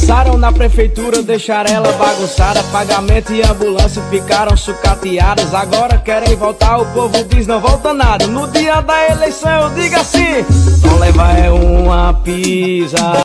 Passaram na prefeitura, deixaram ela bagunçada. Pagamento e ambulância ficaram sucateadas. Agora querem voltar, o povo diz não volta nada. No dia da eleição, diga assim: não levar é uma pisa.